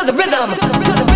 to the rhythm. To the rhythm.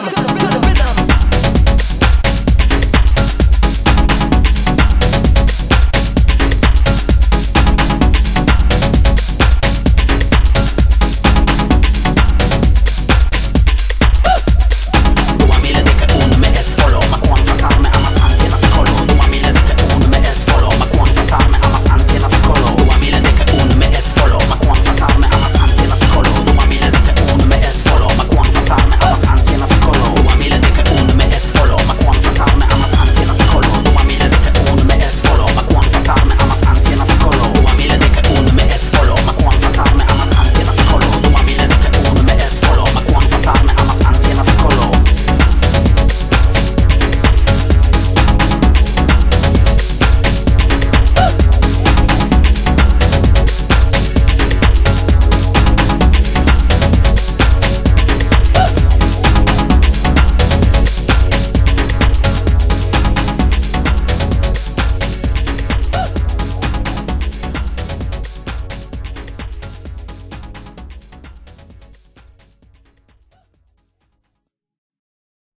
come.